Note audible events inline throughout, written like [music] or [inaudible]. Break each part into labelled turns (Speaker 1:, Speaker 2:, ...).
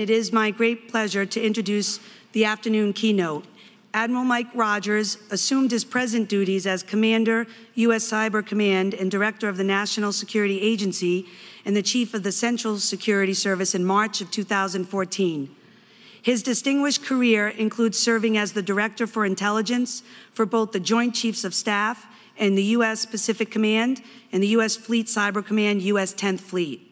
Speaker 1: It is my great pleasure to introduce the afternoon keynote. Admiral Mike Rogers assumed his present duties as Commander, U.S. Cyber Command, and Director of the National Security Agency and the Chief of the Central Security Service in March of 2014. His distinguished career includes serving as the Director for Intelligence for both the Joint Chiefs of Staff and the U.S. Pacific Command and the U.S. Fleet Cyber Command, U.S. 10th Fleet.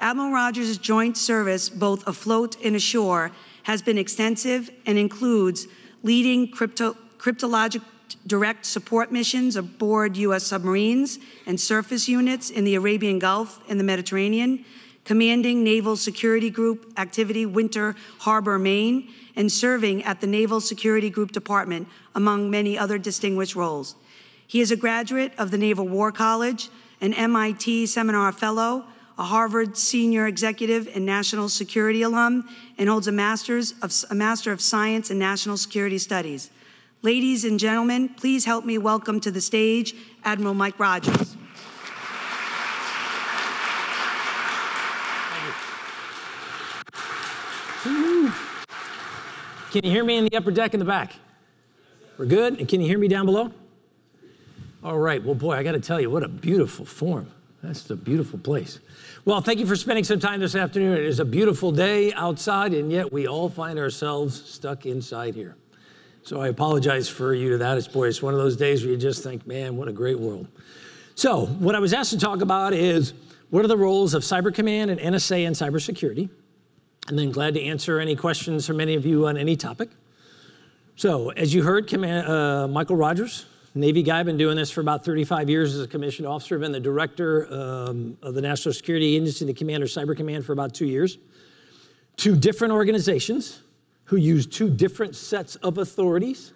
Speaker 1: Admiral Rogers' joint service, both afloat and ashore, has been extensive and includes leading crypto, cryptologic direct support missions aboard U.S. submarines and surface units in the Arabian Gulf and the Mediterranean, commanding Naval Security Group activity Winter Harbor, Maine, and serving at the Naval Security Group Department, among many other distinguished roles. He is a graduate of the Naval War College, an MIT Seminar Fellow, a Harvard senior executive and national security alum, and holds a master's of, a Master of Science in National Security Studies. Ladies and gentlemen, please help me welcome to the stage Admiral Mike Rogers.
Speaker 2: Can you hear me in the upper deck in the back? We're good? And can you hear me down below? All right. Well, boy, I got to tell you, what a beautiful form. That's a beautiful place. Well, thank you for spending some time this afternoon. It is a beautiful day outside, and yet we all find ourselves stuck inside here. So I apologize for you to that. It's boy, it's one of those days where you just think, man, what a great world. So what I was asked to talk about is what are the roles of Cyber Command and NSA in cybersecurity? And then glad to answer any questions from any of you on any topic. So as you heard, Command, uh, Michael Rogers, Navy guy, been doing this for about 35 years as a commissioned officer. Been the director um, of the National Security Agency, the commander Cyber Command for about two years. Two different organizations who use two different sets of authorities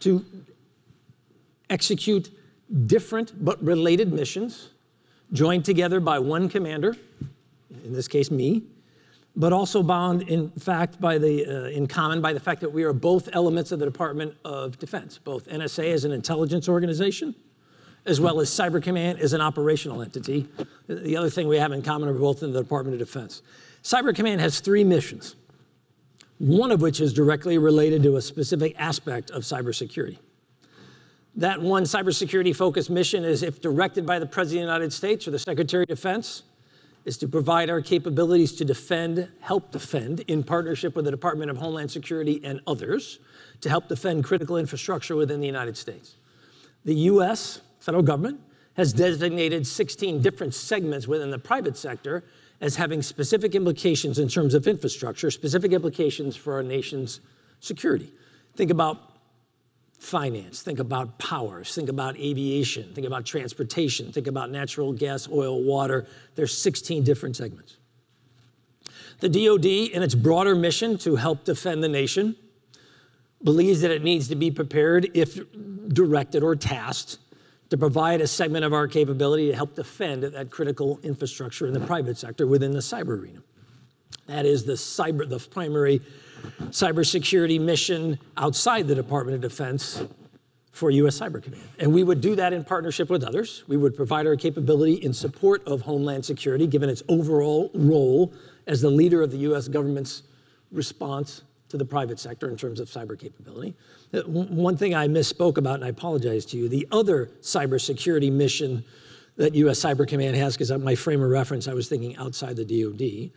Speaker 2: to execute different but related missions, joined together by one commander, in this case me, but also bound in fact by the, uh, in common by the fact that we are both elements of the Department of Defense, both NSA as an intelligence organization, as well as Cyber Command as an operational entity. The other thing we have in common are both in the Department of Defense. Cyber Command has three missions, one of which is directly related to a specific aspect of cybersecurity. That one cybersecurity focused mission is if directed by the President of the United States or the Secretary of Defense, is to provide our capabilities to defend, help defend, in partnership with the Department of Homeland Security and others, to help defend critical infrastructure within the United States. The US federal government has designated 16 different segments within the private sector as having specific implications in terms of infrastructure, specific implications for our nation's security. Think about finance, think about powers, think about aviation, think about transportation, think about natural gas, oil, water. There's 16 different segments. The DoD, in its broader mission to help defend the nation, believes that it needs to be prepared, if directed or tasked, to provide a segment of our capability to help defend that critical infrastructure in the private sector within the cyber arena. That is the cyber, the primary cybersecurity mission outside the Department of Defense for U.S. Cyber Command. And we would do that in partnership with others. We would provide our capability in support of Homeland Security, given its overall role as the leader of the U.S. government's response to the private sector in terms of cyber capability. Uh, one thing I misspoke about, and I apologize to you, the other cybersecurity mission that U.S. Cyber Command has, because my frame of reference, I was thinking outside the DoD,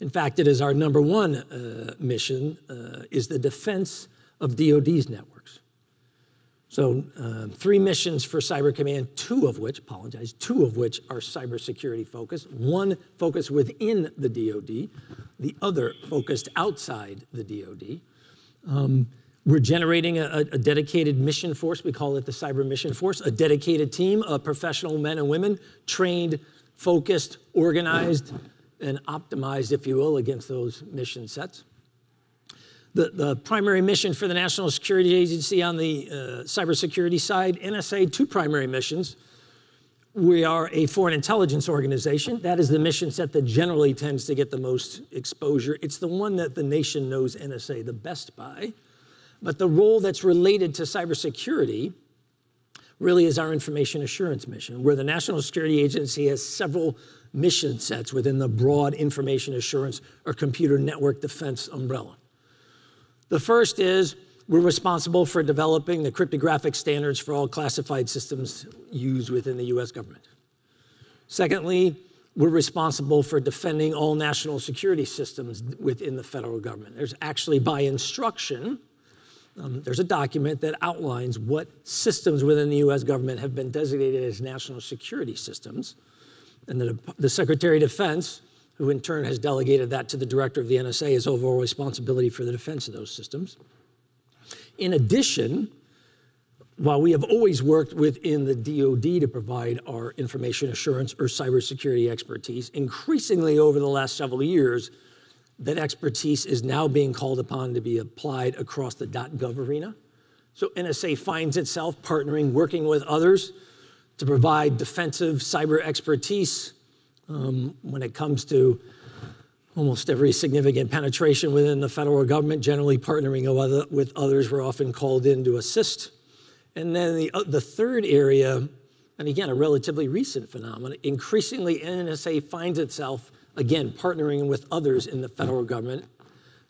Speaker 2: in fact, it is our number one uh, mission uh, is the defense of DoD's networks. So uh, three missions for Cyber Command, two of which, apologize, two of which are cybersecurity focused. One focused within the DoD, the other focused outside the DoD. Um, we're generating a, a, dedicated mission force. We call it the Cyber Mission Force, a dedicated team of professional men and women, trained, focused, organized, and optimized, if you will, against those mission sets. The, the primary mission for the National Security Agency on the uh, cybersecurity side, NSA, two primary missions. We are a foreign intelligence organization. That is the mission set that generally tends to get the most exposure. It's the one that the nation knows NSA the best by. But the role that's related to cybersecurity really is our information assurance mission, where the National Security Agency has several mission sets within the broad information assurance or computer network defense umbrella. The first is we're responsible for developing the cryptographic standards for all classified systems used within the US government. Secondly, we're responsible for defending all national security systems within the federal government. There's actually, by instruction, um, there's a document that outlines what systems within the US government have been designated as national security systems. And the, the Secretary of Defense, who in turn has delegated that to the director of the NSA, has overall responsibility for the defense of those systems. In addition, while we have always worked within the DoD to provide our information assurance or cybersecurity expertise, increasingly over the last several years, that expertise is now being called upon to be applied across the .gov arena. So NSA finds itself partnering, working with others to provide defensive cyber expertise um, when it comes to almost every significant penetration within the federal government, generally partnering with others. We're often called in to assist. And then the, uh, the third area, and again, a relatively recent phenomenon, increasingly NSA finds itself, again, partnering with others in the federal government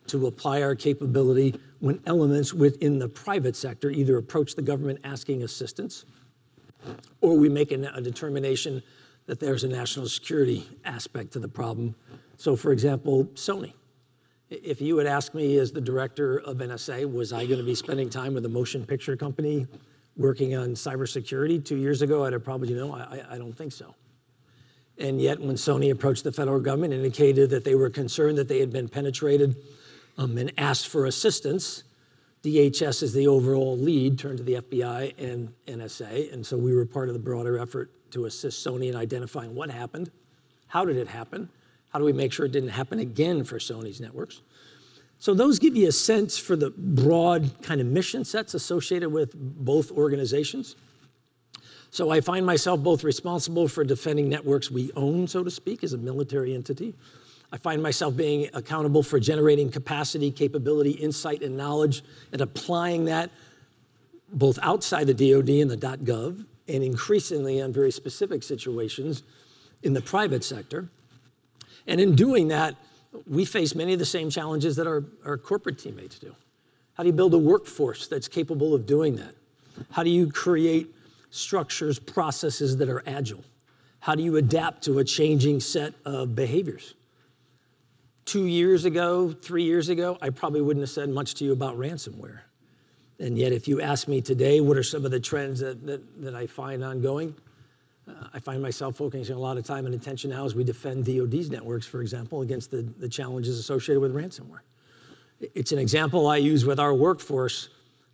Speaker 2: to apply our capability when elements within the private sector either approach the government asking assistance or we make a, a determination that there's a national security aspect to the problem so, for example, Sony. If you had asked me as the director of NSA, was I going to be spending time with a motion picture company working on cybersecurity two years ago, I'd have probably, you know, I, I don't think so. And yet, when Sony approached the federal government, indicated that they were concerned that they had been penetrated um, and asked for assistance, DHS is the overall lead, turned to the FBI and NSA. And so we were part of the broader effort to assist Sony in identifying what happened, how did it happen, how do we make sure it didn't happen again for Sony's networks? So those give you a sense for the broad kind of mission sets associated with both organizations. So I find myself both responsible for defending networks we own, so to speak, as a military entity. I find myself being accountable for generating capacity, capability, insight, and knowledge, and applying that both outside the DoD and the .gov, and increasingly on very specific situations in the private sector. And in doing that, we face many of the same challenges that our, our corporate teammates do. How do you build a workforce that's capable of doing that? How do you create structures, processes that are agile? How do you adapt to a changing set of behaviors? Two years ago, three years ago, I probably wouldn't have said much to you about ransomware. And yet, if you ask me today, what are some of the trends that, that, that I find ongoing? Uh, I find myself focusing a lot of time and attention now as we defend DoD's networks, for example, against the, the challenges associated with ransomware. It's an example I use with our workforce.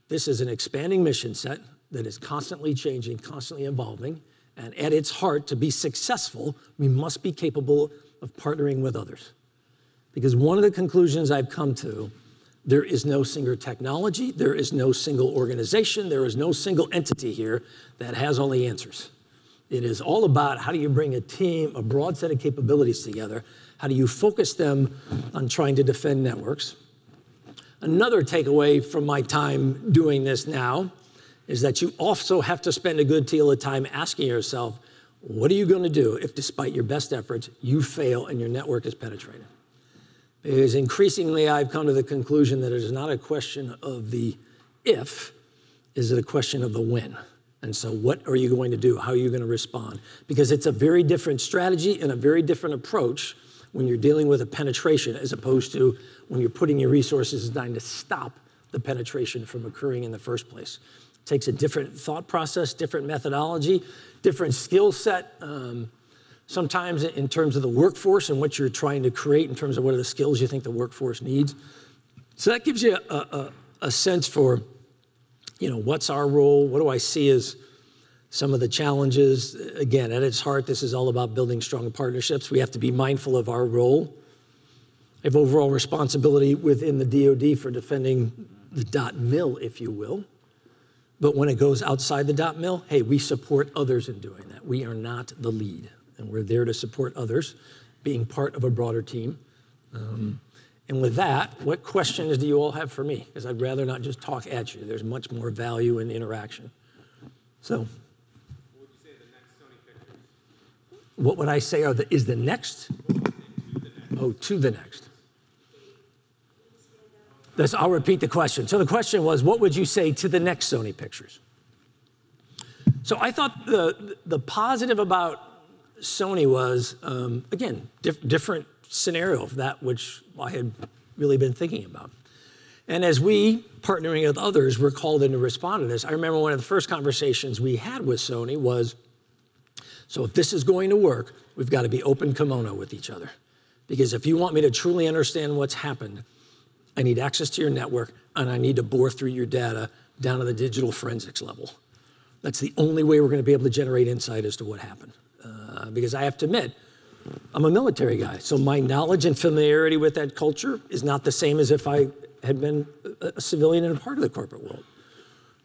Speaker 2: This is an expanding mission set that is constantly changing, constantly evolving, and at its heart, to be successful, we must be capable of partnering with others. Because one of the conclusions I've come to there is no single technology, there is no single organization, there is no single entity here that has all the answers. It is all about how do you bring a team, a broad set of capabilities together? How do you focus them on trying to defend networks? Another takeaway from my time doing this now is that you also have to spend a good deal of time asking yourself, what are you going to do if, despite your best efforts, you fail and your network is penetrated? Because increasingly, I've come to the conclusion that it is not a question of the if, is it a question of the when? And so, what are you going to do? How are you going to respond? Because it's a very different strategy and a very different approach when you're dealing with a penetration as opposed to when you're putting your resources designed to stop the penetration from occurring in the first place. It takes a different thought process, different methodology, different skill set. Um, sometimes in terms of the workforce and what you're trying to create in terms of what are the skills you think the workforce needs. So that gives you a, a, a sense for you know, what's our role? What do I see as some of the challenges? Again, at its heart, this is all about building strong partnerships. We have to be mindful of our role. I have overall responsibility within the DoD for defending the dot mil, if you will. But when it goes outside the dot mil, hey, we support others in doing that. We are not the lead, and we're there to support others, being part of a broader team. Um, and with that, what questions do you all have for me? Because I'd rather not just talk at you. There's much more value in interaction. So. What would I say are the, is the next? Oh, to the next. That's, I'll repeat the question. So the question was, what would you say to the next Sony Pictures? So I thought the, the positive about Sony was, um, again, diff- different scenario of that which I had really been thinking about. And as we, partnering with others, were called in to respond to this, I remember one of the first conversations we had with Sony was so if this is going to work, we've got to be open kimono with each other. Because if you want me to truly understand what's happened, I need access to your network and I need to bore through your data down to the digital forensics level. That's the only way we're going to be able to generate insight as to what happened. Uh, because I have to admit, I'm a military guy, so my knowledge and familiarity with that culture is not the same as if I had been a civilian and a part of the corporate world.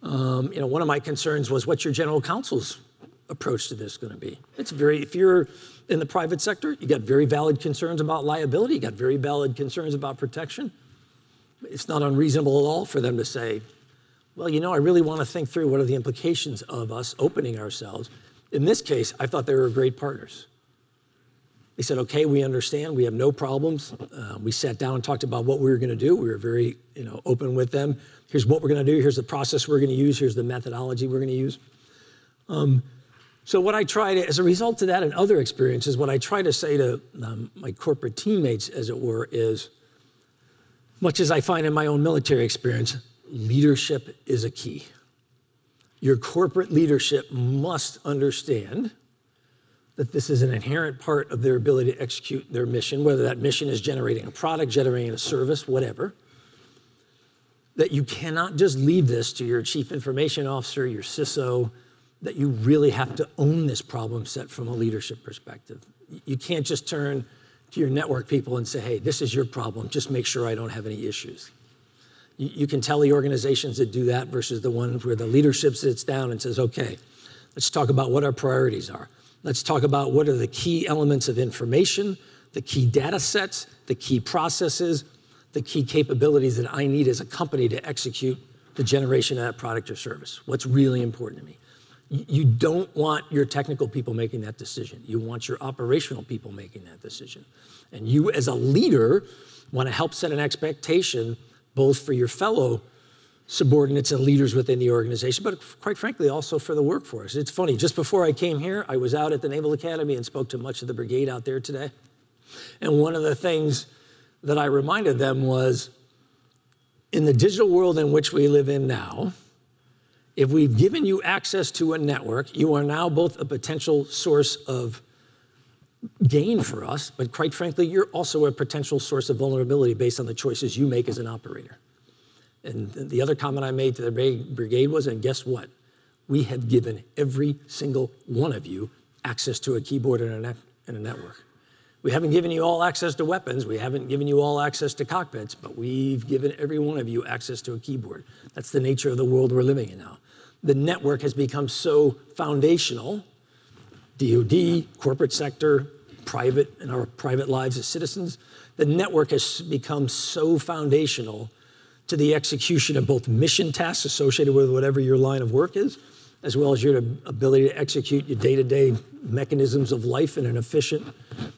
Speaker 2: Um, you know, one of my concerns was what's your general counsel's approach to this going to be? It's very, if you're in the private sector, you got very valid concerns about liability, you got very valid concerns about protection. It's not unreasonable at all for them to say, well, you know, I really want to think through what are the implications of us opening ourselves. In this case, I thought they were great partners. They said, okay, we understand, we have no problems. Uh, we sat down and talked about what we were going to do. We were very you know, open with them. Here's what we're going to do, here's the process we're going to use, here's the methodology we're going to use. Um, so, what I try to, as a result of that and other experiences, what I try to say to um, my corporate teammates, as it were, is much as I find in my own military experience, leadership is a key. Your corporate leadership must understand that this is an inherent part of their ability to execute their mission, whether that mission is generating a product, generating a service, whatever. That you cannot just leave this to your chief information officer, your CISO, that you really have to own this problem set from a leadership perspective. You can't just turn to your network people and say, hey, this is your problem, just make sure I don't have any issues. You, you can tell the organizations that do that versus the ones where the leadership sits down and says, okay, let's talk about what our priorities are. Let's talk about what are the key elements of information, the key data sets, the key processes, the key capabilities that I need as a company to execute the generation of that product or service. What's really important to me. You don't want your technical people making that decision. You want your operational people making that decision. And you, as a leader, want to help set an expectation both for your fellow subordinates and leaders within the organization, but quite frankly, also for the workforce. It's funny, just before I came here, I was out at the Naval Academy and spoke to much of the brigade out there today. And one of the things that I reminded them was in the digital world in which we live in now, if we've given you access to a network, you are now both a potential source of gain for us, but quite frankly, you're also a potential source of vulnerability based on the choices you make as an operator. And the other comment I made to the brigade was, and guess what? We have given every single one of you access to a keyboard and a, and a network. We haven't given you all access to weapons. We haven't given you all access to cockpits, but we've given every one of you access to a keyboard. That's the nature of the world we're living in now. The network has become so foundational DoD, corporate sector, private, and our private lives as citizens. The network has become so foundational to the execution of both mission tasks associated with whatever your line of work is, as well as your ability to execute your day to day mechanisms of life in an efficient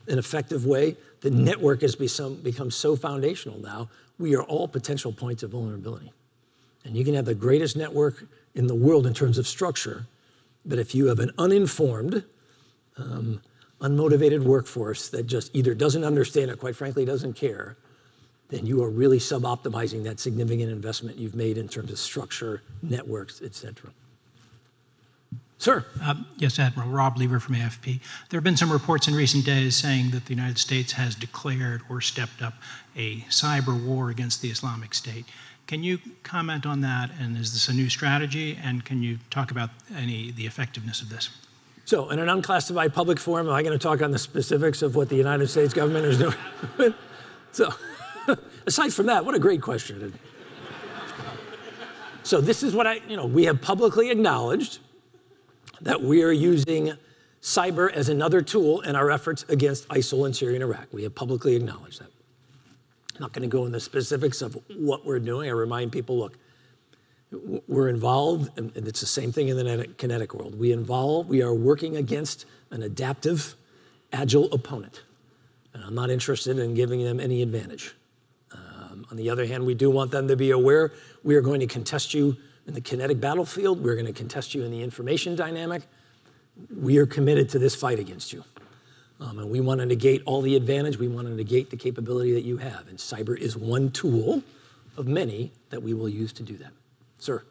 Speaker 2: and effective way. The network has become, become so foundational now, we are all potential points of vulnerability. And you can have the greatest network in the world in terms of structure, but if you have an uninformed, um, unmotivated workforce that just either doesn't understand or, quite frankly, doesn't care, then you are really suboptimizing that significant investment you've made in terms of structure, networks, et cetera. Sir.
Speaker 3: Um, yes, Admiral. Rob Lever from AFP. There have been some reports in recent days saying that the United States has declared or stepped up a cyber war against the Islamic State. Can you comment on that? And is this a new strategy? And can you talk about any the effectiveness of this?
Speaker 2: So, in an unclassified public forum, am I going to talk on the specifics of what the United States government is doing? [laughs] so. [laughs] Aside from that, what a great question. So this is what I, you know, we have publicly acknowledged that we are using cyber as another tool in our efforts against ISIL in Syria and Iraq. We have publicly acknowledged that. I'm not going to go in the specifics of what we're doing. I remind people, look, we're involved, and it's the same thing in the kinetic world. We involve, we are working against an adaptive agile opponent. And I'm not interested in giving them any advantage. Um, on the other hand, we do want them to be aware we are going to contest you in the kinetic battlefield, we're going to contest you in the information dynamic. We are committed to this fight against you. Um, and we want to negate all the advantage, we want to negate the capability that you have. And cyber is one tool of many that we will use to do that. Sir.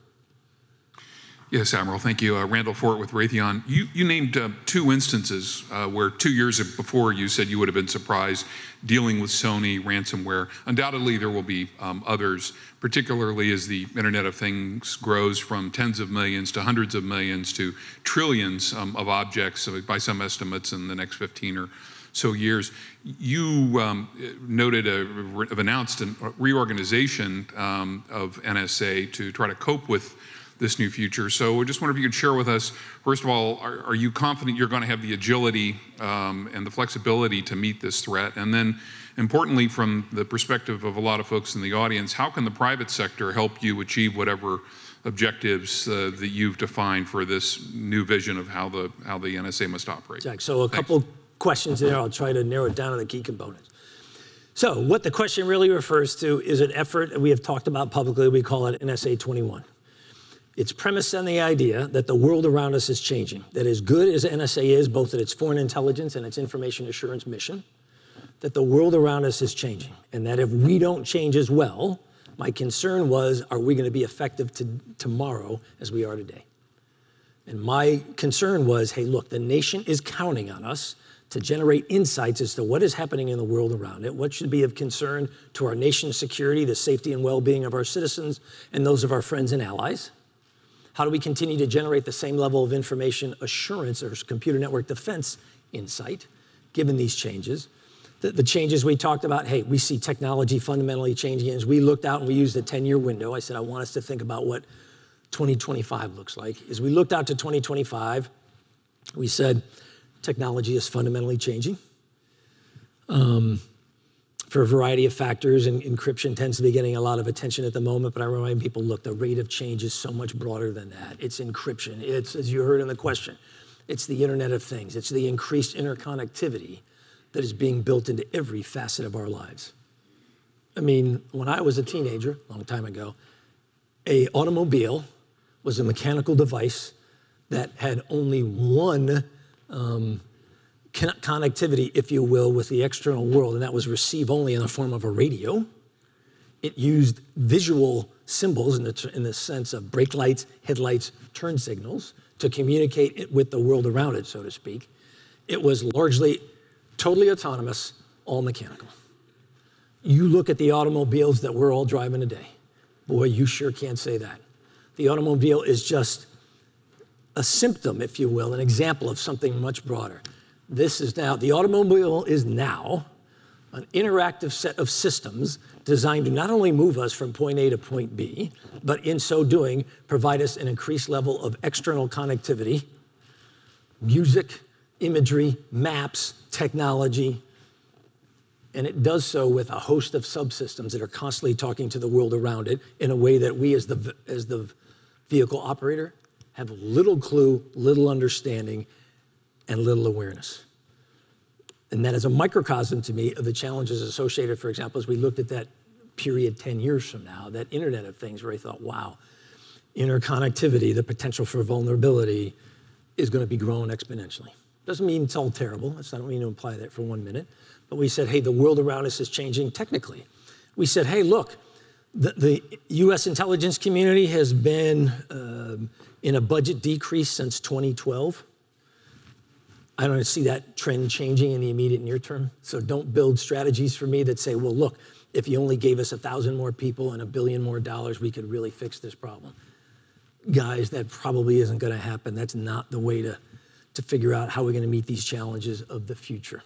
Speaker 4: Yes, Admiral, thank you. Uh, Randall Fort with Raytheon. You, you named uh, two instances uh, where two years before you said you would have been surprised dealing with Sony ransomware. Undoubtedly, there will be um, others, particularly as the Internet of Things grows from tens of millions to hundreds of millions to trillions um, of objects uh, by some estimates in the next 15 or so years. You um, noted a, have announced a reorganization um, of NSA to try to cope with this new future. So I just wonder if you could share with us, first of all, are, are you confident you're going to have the agility um, and the flexibility to meet this threat? And then importantly, from the perspective of a lot of folks in the audience, how can the private sector help you achieve whatever objectives uh, that you've defined for this new vision of how the, how the NSA must operate?
Speaker 2: Exactly. So a Thanks. couple questions there. I'll try to narrow it down to the key components. So what the question really refers to is an effort that we have talked about publicly. We call it NSA 21. It's premised on the idea that the world around us is changing, that as good as NSA is, both at its foreign intelligence and its information assurance mission, that the world around us is changing. And that if we don't change as well, my concern was are we going to be effective to, tomorrow as we are today? And my concern was hey, look, the nation is counting on us to generate insights as to what is happening in the world around it, what should be of concern to our nation's security, the safety and well being of our citizens, and those of our friends and allies. How do we continue to generate the same level of information assurance or computer network defense insight, given these changes? The, the, changes we talked about, hey, we see technology fundamentally changing. As we looked out and we used a 10 year window, I said, I want us to think about what 2025 looks like. As we looked out to 2025, we said, technology is fundamentally changing. Um, for a variety of factors, and encryption tends to be getting a lot of attention at the moment. But I remind people, look, the rate of change is so much broader than that. It's encryption. It's, as you heard in the question, it's the Internet of Things. It's the increased interconnectivity that is being built into every facet of our lives. I mean, when I was a teenager, a long time ago, a automobile was a mechanical device that had only one um, connectivity, if you will, with the external world, and that was receive only in the form of a radio. It used visual symbols in the, in the sense of brake lights, headlights, turn signals to communicate it with the world around it, so to speak. It was largely totally autonomous, all mechanical. You look at the automobiles that we're all driving today. Boy, you sure can't say that. The automobile is just a symptom, if you will, an example of something much broader. This is now, the automobile is now an interactive set of systems designed to not only move us from point A to point B, but in so doing, provide us an increased level of external connectivity, music, imagery, maps, technology, and it does so with a host of subsystems that are constantly talking to the world around it in a way that we as the, as the vehicle operator have little clue, little understanding, and little awareness. And that is a microcosm to me of the challenges associated, for example, as we looked at that period 10 years from now, that Internet of Things, where I thought, wow, interconnectivity, the potential for vulnerability is going to be growing exponentially. Doesn't mean it's all terrible. I don't mean to imply that for one minute. But we said, hey, the world around us is changing technically. We said, hey, look, the, the US intelligence community has been uh, in a budget decrease since 2012. I don't see that trend changing in the immediate near term. So don't build strategies for me that say, well, look, if you only gave us a thousand more people and a billion more dollars, we could really fix this problem. Guys, that probably isn't going to happen. That's not the way to, to figure out how we're going to meet these challenges of the future.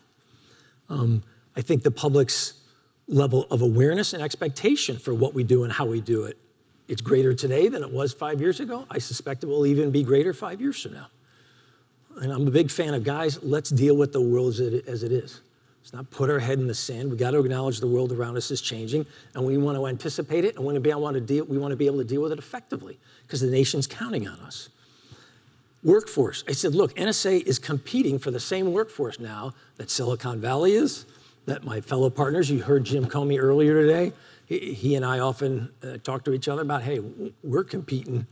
Speaker 2: Um, I think the public's level of awareness and expectation for what we do and how we do it, it's greater today than it was five years ago. I suspect it will even be greater five years from now and I'm a big fan of guys, let's deal with the world as it, is. Let's not put our head in the sand. We got to acknowledge the world around us is changing, and we want to anticipate it, and we want to be able to deal, we want to be able to deal with it effectively because the nation's counting on us. Workforce. I said, look, NSA is competing for the same workforce now that Silicon Valley is, that my fellow partners, you heard Jim Comey earlier today, he, and I often uh, talk to each other about, hey, we're competing,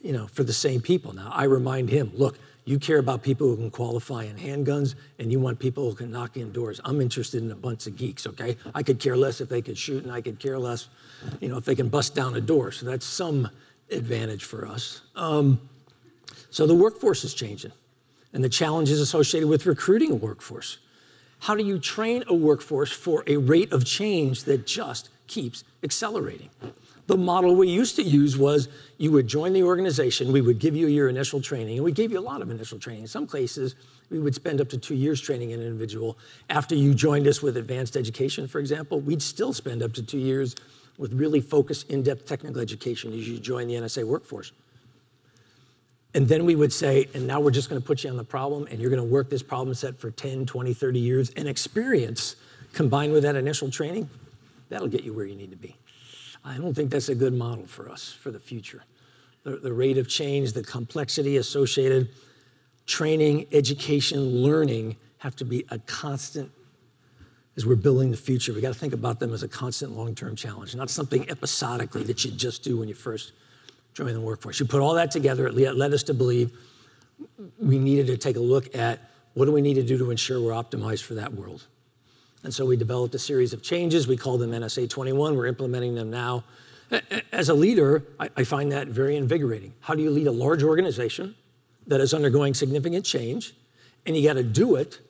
Speaker 2: you know, for the same people. Now, I remind him, look, you care about people who can qualify in handguns, and you want people who can knock in doors. I'm interested in a bunch of geeks, okay? I could care less if they could shoot, and I could care less, you know, if they can bust down a door. So that's some advantage for us. Um, so the workforce is changing, and the challenges associated with recruiting a workforce. How do you train a workforce for a rate of change that just keeps accelerating? The model we used to use was you would join the organization, we would give you your initial training, and we gave you a lot of initial training. In some cases, we would spend up to two years training an individual. After you joined us with advanced education, for example, we'd still spend up to two years with really focused, in depth technical education as you join the NSA workforce. And then we would say, and now we're just going to put you on the problem, and you're going to work this problem set for 10, 20, 30 years. And experience combined with that initial training, that'll get you where you need to be. I don't think that's a good model for us for the future. The, the rate of change, the complexity associated, training, education, learning have to be a constant as we're building the future. We got to think about them as a constant long term challenge, not something episodically that you just do when you first join the workforce. You put all that together, it led us to believe we needed to take a look at what do we need to do to ensure we're optimized for that world. And so we developed a series of changes. We call them NSA 21. We're implementing them now. As a leader, I find that very invigorating. How do you lead a large organization that is undergoing significant change, and you got to do it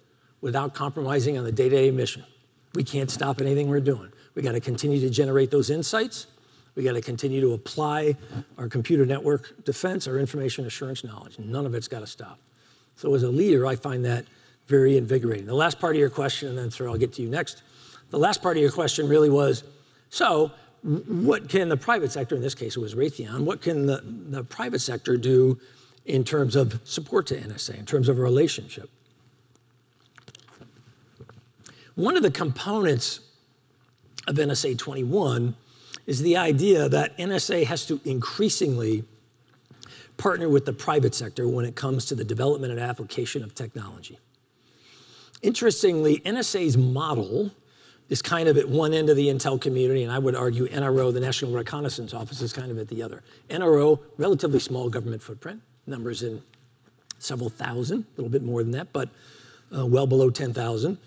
Speaker 2: without compromising on the day to day mission? We can't stop anything we're doing. We got to continue to generate those insights. We got to continue to apply our computer network defense, our information assurance knowledge. None of it's got to stop. So as a leader, I find that very invigorating. The last part of your question, and then, sir, I'll get to you next. The last part of your question really was so, what can the private sector, in this case it was Raytheon, what can the, the private sector do in terms of support to NSA, in terms of a relationship? One of the components of NSA 21 is the idea that NSA has to increasingly partner with the private sector when it comes to the development and application of technology. Interestingly, NSA's model is kind of at one end of the intel community, and I would argue NRO, the National Reconnaissance Office, is kind of at the other. NRO, relatively small government footprint, numbers in several thousand, a little bit more than that, but uh, well below 10,000.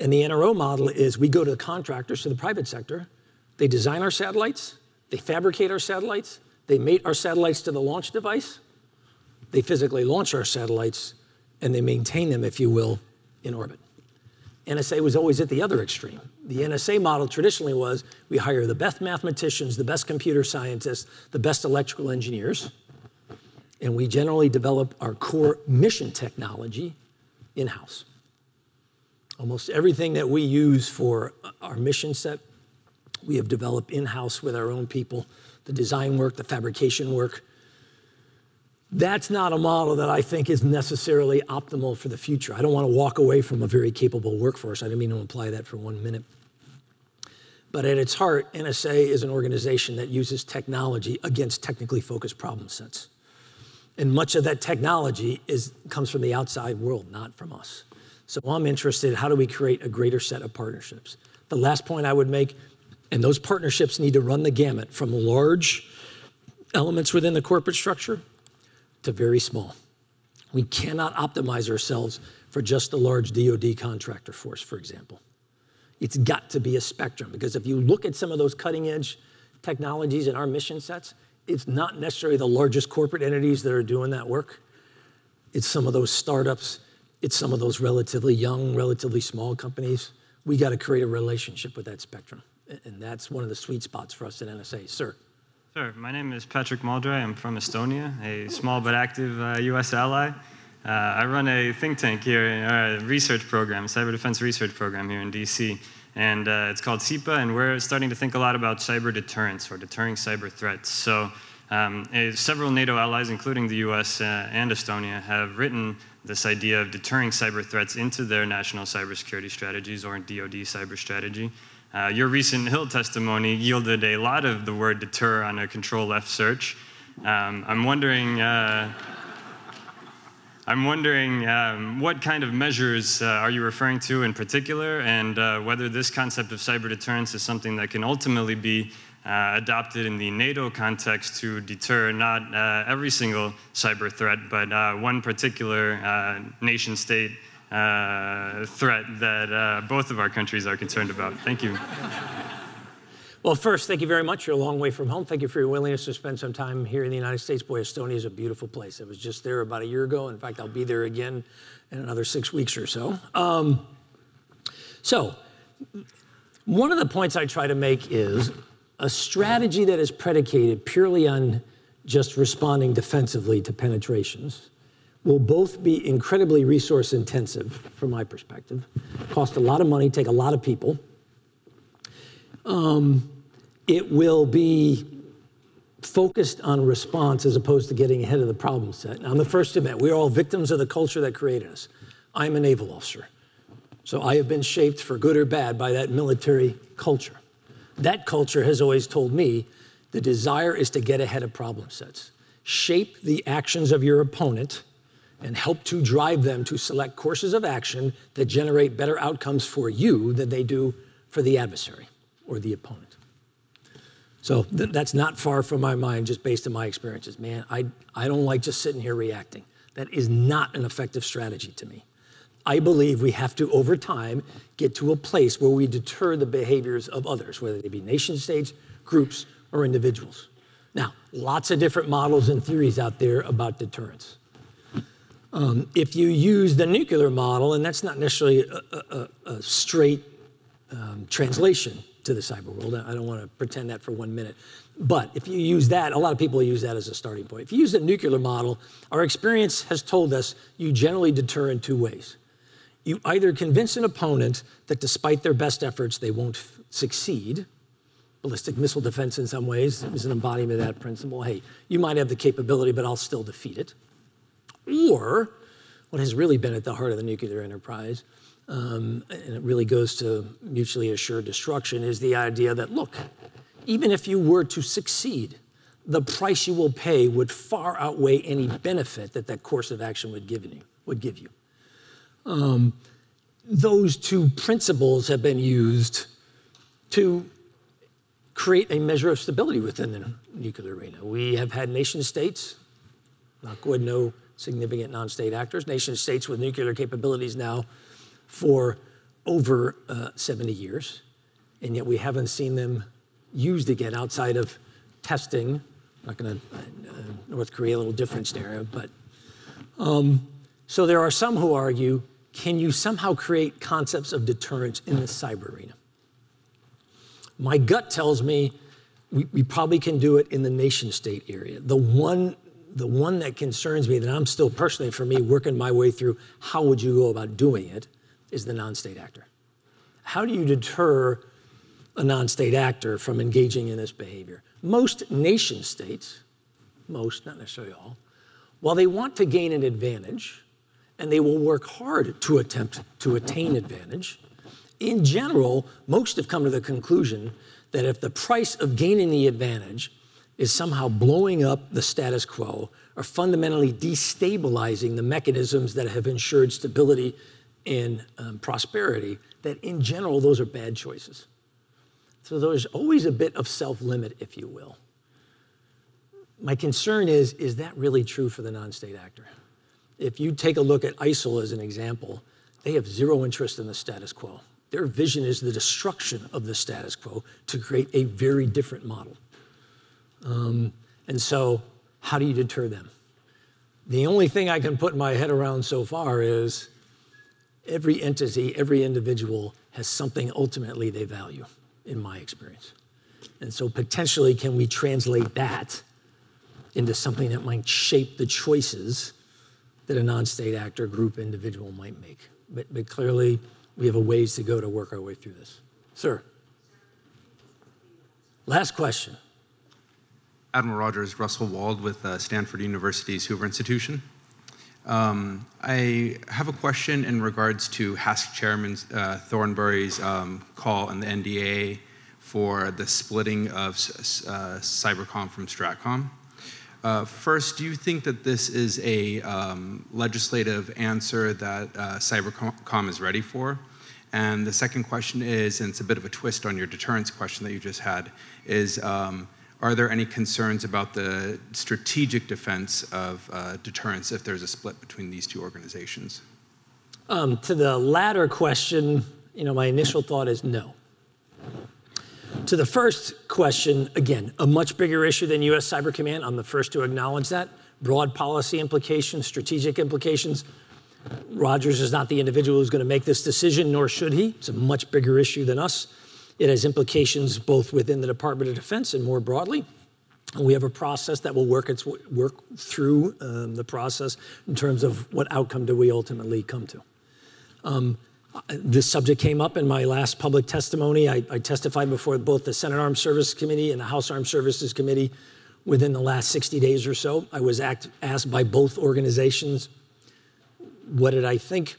Speaker 2: And the NRO model is we go to the contractors, to the private sector, they design our satellites, they fabricate our satellites, they mate our satellites to the launch device, they physically launch our satellites, and they maintain them, if you will, in orbit. NSA was always at the other extreme. The NSA model traditionally was we hire the best mathematicians, the best computer scientists, the best electrical engineers, and we generally develop our core mission technology in house. Almost everything that we use for our mission set, we have developed in house with our own people the design work, the fabrication work, that's not a model that I think is necessarily optimal for the future. I don't want to walk away from a very capable workforce. I didn't mean to imply that for one minute. But at its heart, NSA is an organization that uses technology against technically focused problem sets. And much of that technology is, comes from the outside world, not from us. So I'm interested, how do we create a greater set of partnerships? The last point I would make, and those partnerships need to run the gamut from large elements within the corporate structure to very small. We cannot optimize ourselves for just the large DoD contractor force, for example. It's got to be a spectrum because if you look at some of those cutting edge technologies in our mission sets, it's not necessarily the largest corporate entities that are doing that work. It's some of those startups, it's some of those relatively young, relatively small companies. We got to create a relationship with that spectrum. And that's one of the sweet spots for us at NSA. Sir.
Speaker 5: Sure. My name is Patrik Maldre. I'm from Estonia, a small but active uh, U.S. ally. Uh, I run a think tank here, a research program, cyber defense research program here in D.C. And uh, it's called CEPA, and we're starting to think a lot about cyber deterrence or deterring cyber threats. So um, several NATO allies, including the US uh, and Estonia, have written this idea of deterring cyber threats into their national cybersecurity strategies or DoD cyber strategy. Uh, your recent Hill testimony yielded a lot of the word deter on a control F search. Um, I'm wondering, uh, I'm wondering um, what kind of measures uh, are you referring to in particular, and uh, whether this concept of cyber deterrence is something that can ultimately be adopted in the NATO context to deter not uh, every single cyber threat, but uh, one particular uh, nation state threat that both of our countries are concerned about. Thank you.
Speaker 2: Well, first, thank you very much. You're a long way from home. Thank you for your willingness to spend some time here in the United States. Boy, Estonia is a beautiful place. I was just there about a year ago. In fact, I'll be there again in another six weeks or so. Um, so, one of the points I try to make is a strategy that is predicated purely on just responding defensively to penetrations will both be incredibly resource intensive from my perspective, cost a lot of money, take a lot of people. Um, it will be focused on response as opposed to getting ahead of the problem set. Now, I'm the first to admit, we're all victims of the culture that created us. I'm a naval officer. So I have been shaped for good or bad by that military culture. That culture has always told me the desire is to get ahead of problem sets, shape the actions of your opponent, and help to drive them to select courses of action that generate better outcomes for you than they do for the adversary or the opponent. So th- that's not far from my mind, just based on my experiences. Man, I, I don't like just sitting here reacting. That is not an effective strategy to me. I believe we have to, over time, get to a place where we deter the behaviors of others, whether they be nation states, groups, or individuals. Now, lots of different models and theories out there about deterrence. Um, if you use the nuclear model, and that's not necessarily a, a, a straight um, translation to the cyber world, I don't want to pretend that for one minute. But if you use that, a lot of people use that as a starting point. If you use the nuclear model, our experience has told us you generally deter in two ways you either convince an opponent that despite their best efforts, they won't succeed. Ballistic missile defense, in some ways, is an embodiment of that principle. Hey, you might have the capability, but I'll still defeat it. Or, what has really been at the heart of the nuclear enterprise, um, and it really goes to mutually assured destruction, is the idea that look, even if you were to succeed, the price you will pay would far outweigh any benefit that that course of action would give you. Would give you. Um, those two principles have been used to create a measure of stability within the nuclear arena. We have had nation states, not good, no significant non state actors, nation states with nuclear capabilities now for over uh, 70 years, and yet we haven't seen them used again outside of testing. I'm not going to, uh, North Korea, a little different scenario, but um, so there are some who argue can you somehow create concepts of deterrence in the cyber arena? My gut tells me we, we probably can do it in the nation state area. The one, the one that concerns me that I'm still personally, for me, working my way through how would you go about doing it is the non state actor. How do you deter a non state actor from engaging in this behavior? Most nation states, most, not necessarily all, while they want to gain an advantage, and they will work hard to attempt to attain advantage. In general, most have come to the conclusion that if the price of gaining the advantage is somehow blowing up the status quo or fundamentally destabilizing the mechanisms that have ensured stability and um, prosperity, that in general, those are bad choices. So there's always a bit of self limit, if you will. My concern is is that really true for the non state actor? If you take a look at ISIL as an example, they have zero interest in the status quo. Their vision is the destruction of the status quo to create a very different model. Um, and so, how do you deter them? The only thing I can put my head around so far is every entity, every individual has something ultimately they value, in my experience. And so, potentially, can we translate that into something that might shape the choices that a non-state actor, group, individual might make. But, but clearly, we have a ways to go to work our way through this. Sir. Last question.
Speaker 6: Admiral Rogers, Russell Wald with uh, Stanford University's Hoover Institution. Um, I have a question in regards to HASC Chairman uh, Thornberry's um, call in the NDA for the splitting of uh, Cybercom from Stratcom. Uh, first, do you think that this is a um, legislative answer that uh, Cybercom is ready for? And the second question is, and it's a bit of a twist on your deterrence question that you just had, is um, are there any concerns about the strategic defense of uh, deterrence if there's a split between these two organizations?
Speaker 2: Um, to the latter question, you know, my initial thought is no. To the first question, again, a much bigger issue than US Cyber Command. I'm the first to acknowledge that. Broad policy implications, strategic implications. Rogers is not the individual who's going to make this decision, nor should he. It's a much bigger issue than us. It has implications both within the Department of Defense and more broadly. And we have a process that will work its work through um, the process in terms of what outcome do we ultimately come to. Um, this subject came up in my last public testimony. I, I, testified before both the Senate Armed Services Committee and the House Armed Services Committee within the last 60 days or so. I was act, asked by both organizations, what did I think?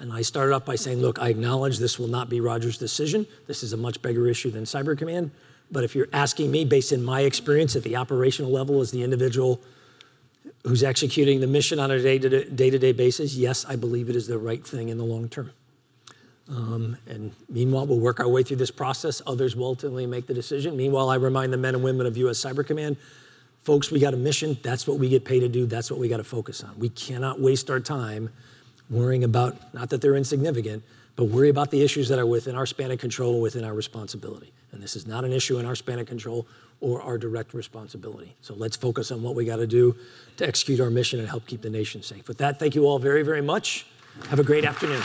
Speaker 2: And I started off by saying, look, I acknowledge this will not be Rogers' decision. This is a much bigger issue than Cyber Command. But if you're asking me, based on my experience at the operational level as the individual who's executing the mission on a day-to-day basis, yes, I believe it is the right thing in the long term. Um, and meanwhile, we'll work our way through this process. Others will ultimately make the decision. Meanwhile, I remind the men and women of U.S. Cyber Command, folks, we got a mission. That's what we get paid to do. That's what we got to focus on. We cannot waste our time worrying about, not that they're insignificant, but worry about the issues that are within our span of control within our responsibility. And this is not an issue in our span of control or our direct responsibility. So let's focus on what we got to do to execute our mission and help keep the nation safe. With that, thank you all very, very much. Have a great afternoon.